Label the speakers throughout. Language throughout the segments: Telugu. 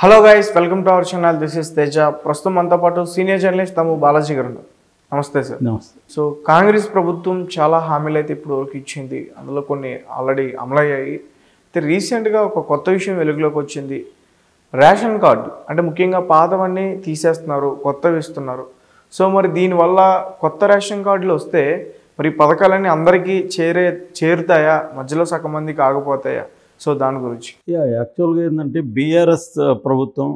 Speaker 1: Hello guys welcome to our channel this is Teja ప్రస్తుతం మనతో పాటు సీనియర్ జర్నలిస్ట్ తమ్ము బాలాజీ గారు. నమస్తే సార్
Speaker 2: నమస్తే.
Speaker 1: సో కాంగ్రెస్ ప్రభుత్వం చాలా హామీలు అయితే ఇప్పుడు వరకు ఇచ్చింది. అందులో కొన్ని ఆల్రెడీ అమలయ్యాయి. అయితే రీసెంట్గా ఒక కొత్త విషయం వెలుగులోకి వచ్చింది. రేషన్ కార్డు అంటే ముఖ్యంగా పాతవన్నీ తీసేస్తున్నారు కొత్తవి ఇస్తున్నారు. సో మరి దీనివల్ల కొత్త రేషన్ కార్డులు వస్తే మరి పథకాలన్నీ అందరికీ చేరే చేరుతాయా? మధ్యలో సగం మందికి ఆగిపోతాయా? సో దాని గురించి.
Speaker 2: యా యాక్చువల్గా ఏంటంటే బీఆర్ఎస్ ప్రభుత్వం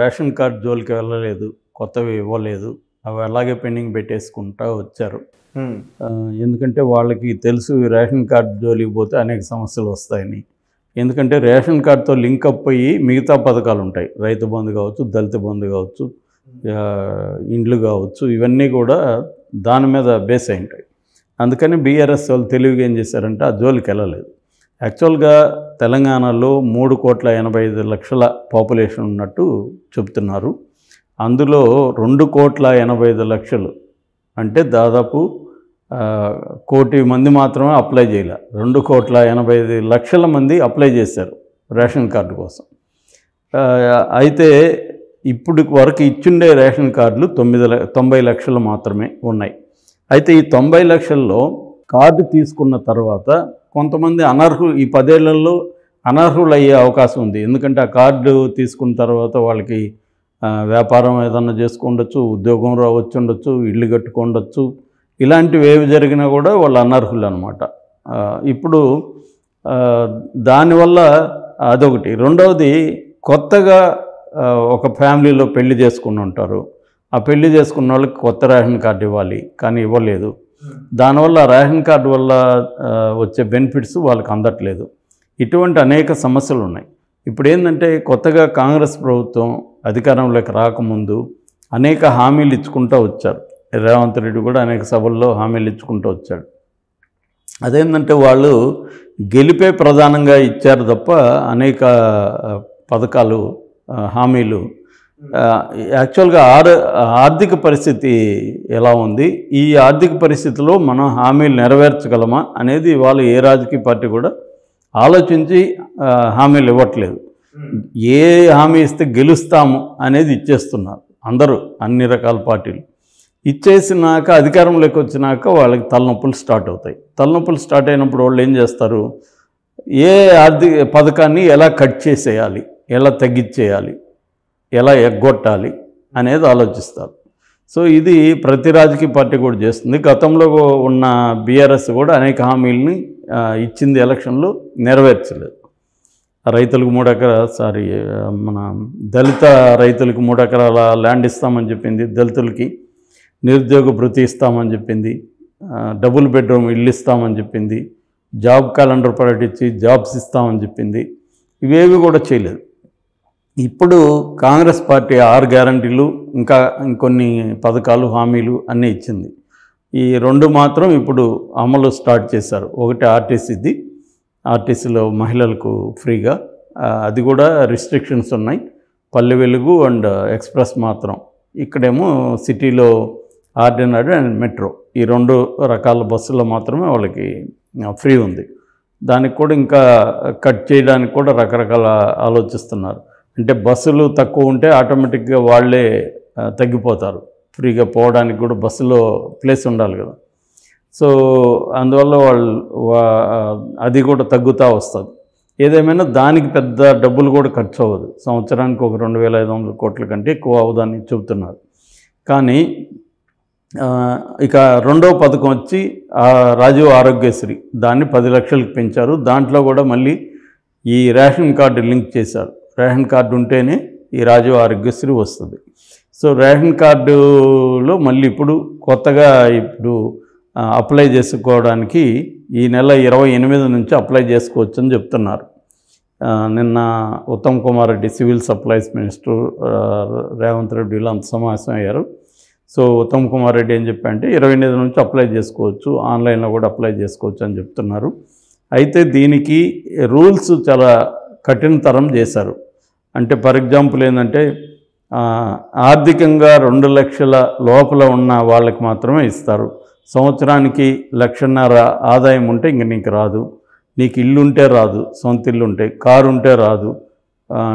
Speaker 2: రేషన్ కార్డ్ జోలికి వెళ్ళలేదు కొత్తవి ఇవ్వలేదు అవి అలాగే పెండింగ్ పెట్టేసుకుంటా వచ్చారు. ఎందుకంటే వాళ్ళకి తెలుసు రేషన్ కార్డ్ జోలికి పోతే అనేక సమస్యలు వస్తాయని. ఎందుకంటే రేషన్ కార్డ్తో లింక్ అప్ అయ్యి మిగతా పథకాలు ఉంటాయి. రైతు బంధు కావచ్చు దళిత బంధు కావచ్చు ఇండ్లు కావచ్చు ఇవన్నీ కూడా దాని మీద బేస్ అయి ఉంటాయి. అందుకని బీఆర్ఎస్ వాళ్ళు తెలివిగా ఏం చేశారంటే ఆ జోలికి వెళ్ళలేదు. యాక్చువల్గా తెలంగాణలో మూడు కోట్ల ఎనభై ఐదు లక్షల పాపులేషన్ ఉన్నట్టు చెప్తున్నారు అందులో రెండు కోట్ల ఎనభై ఐదు లక్షలు అంటే దాదాపు కోటి మంది మాత్రమే అప్లై చేయలే. రెండు కోట్ల ఎనభై ఐదు లక్షల మంది అప్లై చేశారు రేషన్ కార్డు కోసం. అయితే ఇప్పుడు వరకు ఇచ్చుండే రేషన్ కార్డులు తొమ్మిది తొంభై లక్షలు మాత్రమే ఉన్నాయి. అయితే ఈ తొంభై లక్షల్లో కార్డు తీసుకున్న తర్వాత కొంతమంది అనర్హులు ఈ పదేళ్ళలో అనర్హులు అయ్యే అవకాశం ఉంది. ఎందుకంటే ఆ కార్డు తీసుకున్న తర్వాత వాళ్ళకి వ్యాపారం ఏదన్నా చేసుకుండొచ్చు ఉద్యోగం రావచ్చు ఉండొచ్చు ఇల్లు కట్టుకుండొచ్చు ఇలాంటివి ఏవి జరిగినా కూడా వాళ్ళు అనర్హులు అనమాట ఇప్పుడు దానివల్ల అదొకటి. రెండవది కొత్తగా ఒక ఫ్యామిలీలో పెళ్ళి చేసుకుని ఉంటారు. ఆ పెళ్ళి చేసుకున్న వాళ్ళకి కొత్త రేషన్ కార్డు ఇవ్వాలి. కానీ ఇవ్వలేదు. దానివల్ల రేషన్ కార్డు వల్ల వచ్చే బెనిఫిట్స్ వాళ్ళకి అందట్లేదు. ఇటువంటి అనేక సమస్యలు ఉన్నాయి ఇప్పుడు ఏంటంటే కొత్తగా కాంగ్రెస్ ప్రభుత్వం అధికారంలోకి రాకముందు అనేక హామీలు ఇచ్చుకుంటూ వచ్చారు. రేవంత్ రెడ్డి కూడా అనేక సభల్లో హామీలు ఇచ్చుకుంటూ వచ్చాడు. అదేంటంటే వాళ్ళు గెలిపే ప్రధానంగా ఇచ్చారు తప్ప అనేక పథకాలు హామీలు యాక్చువల్గా ఆర్ ఆర్థిక పరిస్థితి ఎలా ఉంది? ఈ ఆర్థిక పరిస్థితిలో మనం హామీలు నెరవేర్చగలమా అనేది ఇవాళ ఏ రాజకీయ పార్టీ కూడా ఆలోచించి హామీలు ఇవ్వట్లేదు. ఏ హామీ ఇస్తే గెలుస్తాము అనేది ఇచ్చేస్తున్నారు అందరూ అన్ని రకాల పార్టీలు. ఇచ్చేసినాక అధికారంలోకి వచ్చినాక వాళ్ళకి తలనొప్పులు స్టార్ట్ అవుతాయి. తలనొప్పులు స్టార్ట్ అయినప్పుడు వాళ్ళు ఏం చేస్తారు? ఏ ఆర్థిక పథకాన్ని ఎలా కట్ చేసేయాలి? ఎలా తగ్గించేయాలి? ఎలా ఎగ్గొట్టాలి అనేది ఆలోచిస్తారు. సో ఇది ప్రతి రాజకీయ పార్టీ కూడా చేస్తుంది. గతంలో ఉన్న బీఆర్ఎస్ కూడా అనేక హామీలని ఇచ్చింది ఎలక్షన్లో నెరవేర్చలేదు. రైతులకు మూడు ఎకరా సారీ మన దళిత రైతులకు మూడు ఎకరాల ల్యాండ్ ఇస్తామని చెప్పింది దళితులకి నిరుద్యోగ భృతి ఇస్తామని చెప్పింది డబుల్ బెడ్రూమ్ ఇల్లు ఇస్తామని చెప్పింది జాబ్ క్యాలెండర్ ప్రకటించి జాబ్స్ ఇస్తామని చెప్పింది. ఇవేవి కూడా చేయలేదు. ఇప్పుడు కాంగ్రెస్ పార్టీ ఆరు గ్యారంటీలు ఇంకా ఇంకొన్ని పథకాలు హామీలు అన్నీ ఇచ్చింది. ఈ రెండు మాత్రం ఇప్పుడు అమలు స్టార్ట్ చేశారు. ఒకటి ఆర్టీసీది ఆర్టీసీలో మహిళలకు ఫ్రీగా. అది కూడా రిస్ట్రిక్షన్స్ ఉన్నాయి. పల్లె వెలుగు అండ్ ఎక్స్ప్రెస్ మాత్రం. ఇక్కడేమో సిటీలో ఆర్డినరీ అండ్ మెట్రో. ఈ రెండు రకాల బస్సులో మాత్రమే వాళ్ళకి ఫ్రీ ఉంది. దానికి కూడా ఇంకా కట్ చేయడానికి కూడా రకరకాల ఆలోచిస్తున్నారు. అంటే బస్సులు తక్కువ ఉంటే ఆటోమేటిక్గా వాళ్ళే తగ్గిపోతారు. ఫ్రీగా పోవడానికి కూడా బస్సులో ప్లేస్ ఉండాలి కదా. సో అందువల్ల వాళ్ళు అది కూడా తగ్గుతూ వస్తుంది. ఏదేమైనా దానికి పెద్ద డబ్బులు కూడా ఖర్చు అవ్వదు సంవత్సరానికి ఒక రెండు వేల ఐదు వందల కోట్ల కంటే ఎక్కువ అవ్వదని చెబుతున్నారు. కానీ ఇక రెండవ పథకం వచ్చి రాజీవ్ ఆరోగ్యశ్రీ దాన్ని పది లక్షలకు పెంచారు. దాంట్లో కూడా మళ్ళీ ఈ రేషన్ కార్డు లింక్ చేశారు. రేషన్ కార్డు ఉంటేనే ఈ రాజు ఆరోగ్యశ్రీ వస్తుంది. సో రేషన్ కార్డులో మళ్ళీ ఇప్పుడు కొత్తగా ఇప్పుడు అప్లై చేసుకోవడానికి ఈ నెల ఇరవై ఎనిమిది నుంచి అప్లై చేసుకోవచ్చు అని చెప్తున్నారు నిన్న Uttam Kumar Reddy civil supplies minister Revanth Reddy అంత సమావేశం అయ్యారు. సో ఉత్తమ్ కుమార్ రెడ్డి ఏం చెప్పంటే ఇరవై ఎనిమిది నుంచి అప్లై చేసుకోవచ్చు ఆన్లైన్లో కూడా అప్లై చేసుకోవచ్చు అని చెప్తున్నారు. అయితే దీనికి రూల్స్ చాలా కఠినతరం చేశారు. అంటే ఫర్ ఎగ్జాంపుల్ ఏంటంటే ఆర్థికంగా రెండు లక్షల లోపల ఉన్న వాళ్ళకి మాత్రమే ఇస్తారు. సంవత్సరానికి లక్షన్నర ఆదాయం ఉంటే ఇంక నీకు రాదు. నీకు ఇల్లు ఉంటే రాదు సొంత ఇల్లు ఉంటే. కారు ఉంటే రాదు.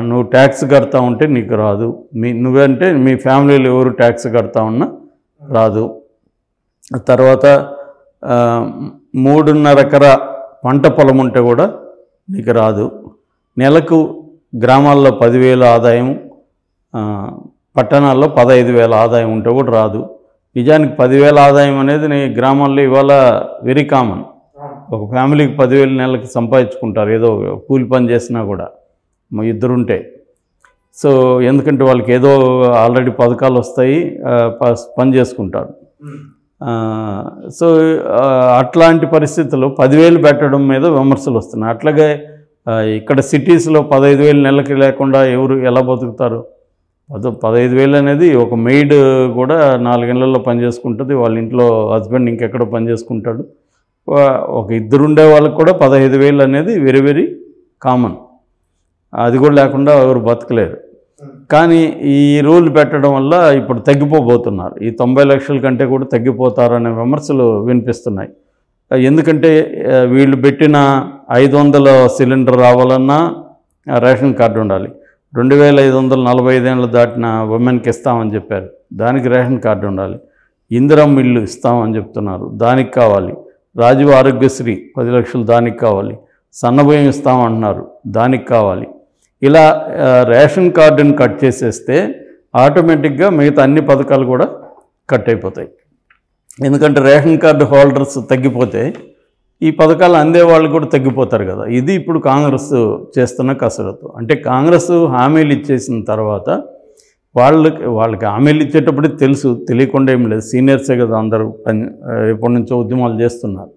Speaker 2: నువ్వు ట్యాక్స్ కడతా ఉంటే నీకు రాదు. మీ నువ్వంటే మీ ఫ్యామిలీలో ఎవరు ట్యాక్స్ కడతా ఉన్నా రాదు. తర్వాత మూడున్నర ఎకరా పంట పొలం ఉంటే కూడా నీకు రాదు. నెలకు గ్రామాల్లో పదివేల ఆదాయం పట్టణాల్లో పదహైదు వేల ఆదాయం ఉంటే కూడా రాదు. నిజానికి పదివేల ఆదాయం అనేది నీ గ్రామాల్లో ఇవాళ వెరీ కామన్. ఒక ఫ్యామిలీకి పదివేలు నెలలకు సంపాదించుకుంటారు ఏదో కూలి పని చేసినా కూడా. ఇద్దరుంటే. సో ఎందుకంటే వాళ్ళకి ఏదో ఆల్రెడీ పథకాలు వస్తాయి ప- పని చేసుకుంటారు. సో అట్లాంటి పరిస్థితుల్లో పదివేలు పెట్టడం మీద విమర్శలు వస్తున్నాయి. అట్లాగే ఇక్కడ సిటీస్లో పదహైదు వేలు నెలకి లేకుండా ఎవరు ఎలా బతుకుతారు? అదో పదహైదు వేలు అనేది ఒక మెయిడ్ కూడా నాలుగేళ్ళలో పనిచేసుకుంటుంది వాళ్ళ ఇంట్లో హస్బెండ్ ఇంకెక్కడ పని చేసుకుంటాడు. ఒక ఇద్దరు ఉండే వాళ్ళకి కూడా పదహైదు వేలు అనేది వెరీ వెరీ కామన్. అది కూడా లేకుండా ఎవరు బతకలేరు. కానీ ఈ రూల్ పెట్టడం వల్ల ఇప్పుడు తగ్గిపోబోతున్నారు. ఈ తొంభై లక్షల కంటే కూడా తగ్గిపోతారనే విమర్శలు వినిపిస్తున్నాయి. ఎందుకంటే వీళ్ళు పెట్టిన ఐదు వందల సిలిండర్ రావాలన్నా రేషన్ కార్డు ఉండాలి. రెండు వేల ఐదు వందల నలభై ఐదేళ్ళు దాటిన ఉమెన్కి ఇస్తామని చెప్పారు. దానికి రేషన్ కార్డు ఉండాలి. ఇందిరం ఇల్లు ఇస్తామని చెప్తున్నారు. దానికి కావాలి. రాజీవ్ ఆరోగ్యశ్రీ పది లక్షలు దానికి కావాలి. సన్నభయం ఇస్తామంటున్నారు. దానికి కావాలి. ఇలా రేషన్ కార్డుని కట్ చేసేస్తే ఆటోమేటిక్గా మిగతా అన్ని పథకాలు కూడా కట్ అయిపోతాయి. ఎందుకంటే రేషన్ కార్డు హోల్డర్స్ తగ్గిపోతే ఈ పథకాలు అందేవాళ్ళు కూడా తగ్గిపోతారు కదా. ఇది ఇప్పుడు కాంగ్రెస్ చేస్తున్న కసరత్తు. అంటే కాంగ్రెస్ హామీలు ఇచ్చేసిన తర్వాత వాళ్ళకి వాళ్ళకి హామీలు ఇచ్చేటప్పుడు తెలుసు తెలియకుండా ఏం లేదు. సీనియర్సే కదా అందరూ పని ఎప్పటి నుంచో ఉద్యమాలు చేస్తున్నారు.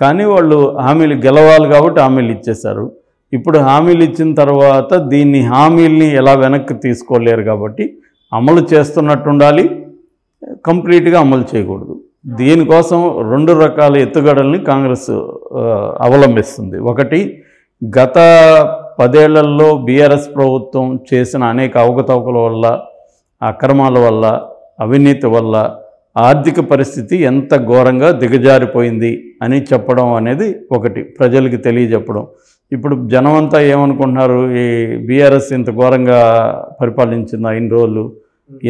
Speaker 2: కానీ వాళ్ళు హామీలు గెలవాలి కాబట్టి హామీలు ఇచ్చేశారు. ఇప్పుడు హామీలు ఇచ్చిన తర్వాత దీన్ని హామీల్ని ఎలా వెనక్కి తీసుకోలేరు కాబట్టి అమలు చేస్తున్నట్టు ఉండాలి. కంప్లీట్గా అమలు చేయకూడదు. దీనికోసం రెండు రకాల ఎత్తుగడల్ని కాంగ్రెస్ అవలంబిస్తుంది. ఒకటి గత పదేళ్ళలో బీఆర్ఎస్ ప్రభుత్వం చేసిన అనేక అవకతవకల వల్ల అక్రమాల వల్ల అవినీతి వల్ల ఆర్థిక పరిస్థితి ఎంత ఘోరంగా దిగజారిపోయింది అని చెప్పడం అనేది ఒకటి. ప్రజలకి తెలియజెప్పడం. ఇప్పుడు జనమంతా ఏమనుకుంటున్నారు? ఈ బీఆర్ఎస్ ఇంత ఘోరంగా పరిపాలించిందా? ఇన్ని రోజులు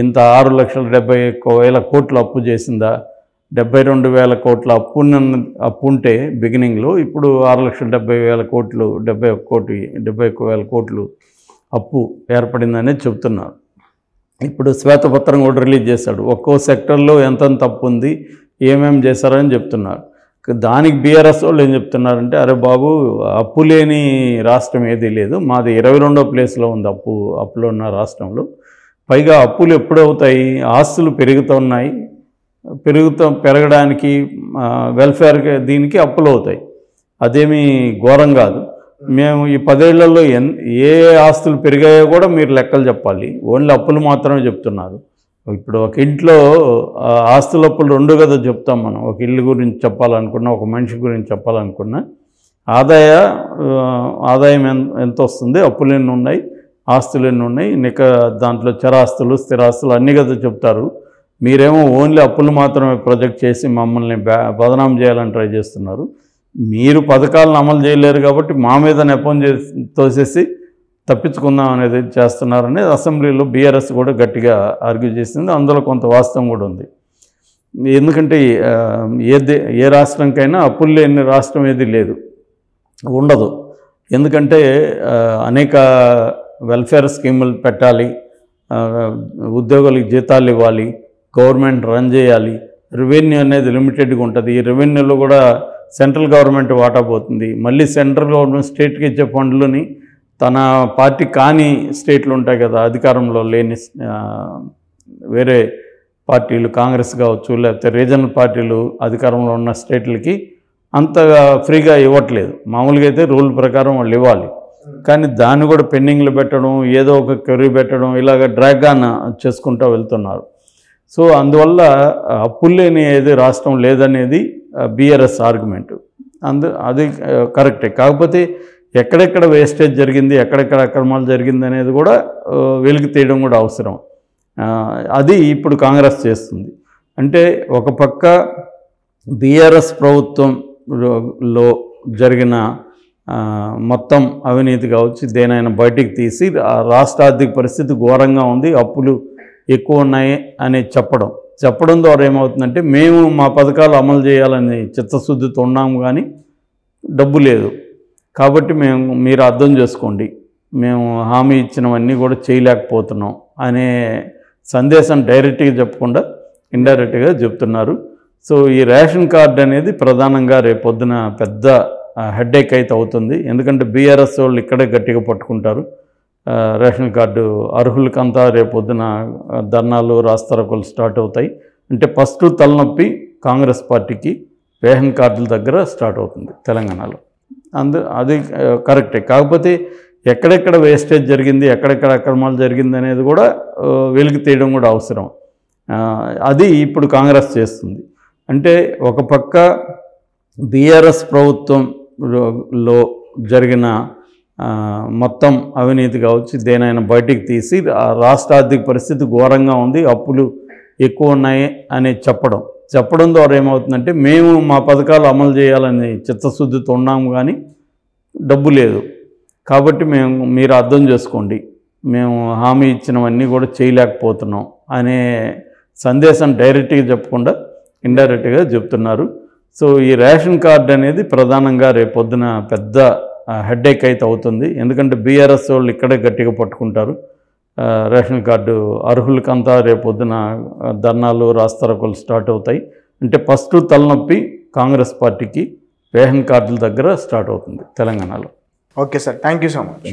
Speaker 2: ఇంత ఆరు లక్షల డెబ్బై వేల కోట్లు అప్పు చేసిందా? డెబ్బై రెండు వేల కోట్ల అప్పు అప్పు ఉంటే బిగినింగ్లో ఇప్పుడు ఆరు లక్షల డెబ్బై వేల కోట్లు డెబ్బై ఒక్క కోటి డెబ్బై ఒక్క వేల కోట్లు అప్పు ఏర్పడిందనే చెప్తున్నారు ఇప్పుడు శ్వేతపత్రం కూడా రిలీజ్ చేశాడు. ఒక్కో సెక్టర్లో ఎంతెంత తప్పు ఉంది ఏమేమి చేశారని చెప్తున్నారు. దానికి బీఆర్ఎస్ వాళ్ళు ఏం చెప్తున్నారంటే అరే బాబు అప్పు లేని రాష్ట్రం ఏదీ లేదు. మాది ఇరవై రెండో ప్లేస్లో ఉంది అప్పు అప్పులో ఉన్న రాష్ట్రంలో. పైగా అప్పులు ఎప్పుడు అవుతాయి ఆస్తులు పెరుగుతున్నాయి. పెరుగుతా పెరగడానికి వెల్ఫేర్ వెల్ఫేర్కి దీనికి అప్పులు అవుతాయి అదేమీ ఘోరం కాదు. మేము ఈ పదేళ్ళలో ఎన్ ఏ ఆస్తులు పెరిగాయో కూడా మీరు లెక్కలు చెప్పాలి. ఓన్లీ అప్పులు మాత్రమే చెప్తున్నారు. ఇప్పుడు ఒక ఇంట్లో ఆ, ఆస్తుల అప్పులు రెండు కదా చెప్తాం మనం. ఒక ఇల్లు గురించి చెప్పాలనుకున్నా ఒక మనిషి గురించి చెప్పాలనుకున్నా ఆదాయ ఆదాయం ఎంత ఎంత వస్తుంది అప్పులు ఎన్ని ఉన్నాయి? ఆస్తులు ఎన్ని ఉన్నాయి? నిక దాంట్లో చరాస్తులు స్థిరాస్తులు అన్నీ కదా చెప్తారు. మీరేమో ఓన్లీ అప్పులు మాత్రమే ప్రొజెక్ట్ చేసి మమ్మల్ని బ్యా బదనాం చేయాలని ట్రై చేస్తున్నారు. మీరు పథకాలను అమలు చేయలేరు కాబట్టి మా మీద నెపం చేసి తోసేసి తప్పించుకుందాం అనేది చేస్తున్నారని అసెంబ్లీలో బీఆర్ఎస్ కూడా గట్టిగా ఆర్గ్యూ చేసింది. అందులో కొంత వాస్తవం కూడా ఉంది. ఎందుకంటే ఏ దే ఏ రాష్ట్రంకైనా అప్పులు లేని రాష్ట్రం ఏది లేదు. ఉండదు. ఎందుకంటే అనేక వెల్ఫేర్ స్కీములు పెట్టాలి ఉద్యోగులకు జీతాలు ఇవ్వాలి గవర్నమెంట్ రన్ చేయాలి. రెవెన్యూ అనేది లిమిటెడ్గా ఉంటుంది. ఈ రెవెన్యూలో కూడా సెంట్రల్ గవర్నమెంట్ వాటా పోతుంది. మళ్ళీ సెంట్రల్ గవర్నమెంట్ స్టేట్కి ఇచ్చే ఫండ్లని తన పార్టీ కాని స్టేట్లు ఉంటాయి కదా అధికారంలో లేని వేరే పార్టీలు కాంగ్రెస్ కావచ్చు లేకపోతే రీజనల్ పార్టీలు అధికారంలో ఉన్న స్టేట్లకి అంతగా ఫ్రీగా ఇవ్వట్లేదు. మామూలుగా అయితే రూల్ ప్రకారం వాళ్ళు ఇవ్వాలి. Hmm. కానీ దాన్ని కూడా పెండింగ్లు పెట్టడం ఏదో ఒక క్వరీ పెట్టడం ఇలాగ డ్రాగాన్ చేసుకుంటూ వెళ్తున్నారు. సో అందువల్ల అప్పులు లేని ఏది రాష్ట్రం లేదనేది బీఆర్ఎస్ ఆర్గ్యుమెంట్. అందు అది కరెక్టే. కాకపోతే ఎక్కడెక్కడ వేస్టేజ్ జరిగింది ఎక్కడెక్కడ అక్రమాలు జరిగింది అనేది కూడా వెలికి తీయడం కూడా అవసరం. అది ఇప్పుడు కాంగ్రెస్ చేస్తుంది. అంటే ఒక పక్క బీఆర్ఎస్ ప్రభుత్వంలో జరిగిన మొత్తం అవినీతి కావచ్చు దేనైనా బయటికి తీసి రాష్ట్ర ఆర్థిక పరిస్థితి ఘోరంగా ఉంది అప్పులు ఎక్కువ ఉన్నాయి అని చెప్పడం. చెప్పడం ద్వారా ఏమవుతుందంటే మేము మా పథకాలు అమలు చేయాలని చిత్తశుద్ధితో ఉన్నాము కానీ డబ్బు లేదు. కాబట్టి మేము మీరు అర్థం చేసుకోండి మేము హామీ ఇచ్చినవన్నీ కూడా చేయలేకపోతున్నాం అనే సందేశం డైరెక్ట్గా చెప్పకుండా ఇండైరెక్ట్గా చెప్తున్నారు. సో ఈ రేషన్ కార్డు అనేది ప్రధానంగా రేపొద్దున పెద్ద హెడ్ఏక్ అయితే అవుతుంది. ఎందుకంటే బీఆర్ఎస్ వాళ్ళు ఇక్కడే గట్టిగా పట్టుకుంటారు. రేషన్ కార్డు అర్హులకంతా రేపొద్దున ధర్నాలు రాస్తారోకలు స్టార్ట్ అవుతాయి. అంటే ఫస్ట్ తలనొప్పి కాంగ్రెస్ పార్టీకి రేషన్ కార్డుల దగ్గర స్టార్ట్ అవుతుంది తెలంగాణలో. అందు అది కరెక్టే కాకపోతే ఎక్కడెక్కడ వేస్టేజ్ జరిగింది ఎక్కడెక్కడ అక్రమాలు జరిగింది అనేది కూడా వెలికి తీయడం కూడా అవసరం. అది ఇప్పుడు కాంగ్రెస్ చేస్తుంది. అంటే ఒక పక్క బీఆర్ఎస్ లో జరిగిన మొత్తం అవినీతి కావచ్చు దేనైనా బయటికి తీసి రాష్ట్ర ఆర్థిక పరిస్థితి ఘోరంగా ఉంది అప్పులు ఎక్కువ ఉన్నాయి అని చెప్పడం. చెప్పడం ద్వారా ఏమవుతుందంటే మేము మా పథకాలు అమలు చేయాలని చిత్తశుద్ధితో ఉన్నాము కానీ డబ్బు లేదు. కాబట్టి మేము మీరు అర్థం చేసుకోండి మేము హామీ ఇచ్చినవన్నీ కూడా చేయలేకపోతున్నాం అనే సందేశం డైరెక్ట్గా చెప్పకుండా ఇండైరెక్ట్గా చెప్తున్నారు. సో ఈ రేషన్ కార్డు అనేది ప్రధానంగా రేపొద్దున పెద్ద హెడ్ఏక్ అయితే అవుతుంది. ఎందుకంటే బీఆర్ఎస్ వాళ్ళు ఇక్కడే గట్టిగా పట్టుకుంటారు. రేషన్ కార్డు అర్హులకంతా రేపొద్దున ధర్నాలు రాస్తరకులు స్టార్ట్ అవుతాయి. అంటే ఫస్ట్ తలనొప్పి కాంగ్రెస్ పార్టీకి రేషన్ కార్డుల దగ్గర స్టార్ట్ అవుతుంది తెలంగాణలో.
Speaker 1: Okay sir. Thank you so much.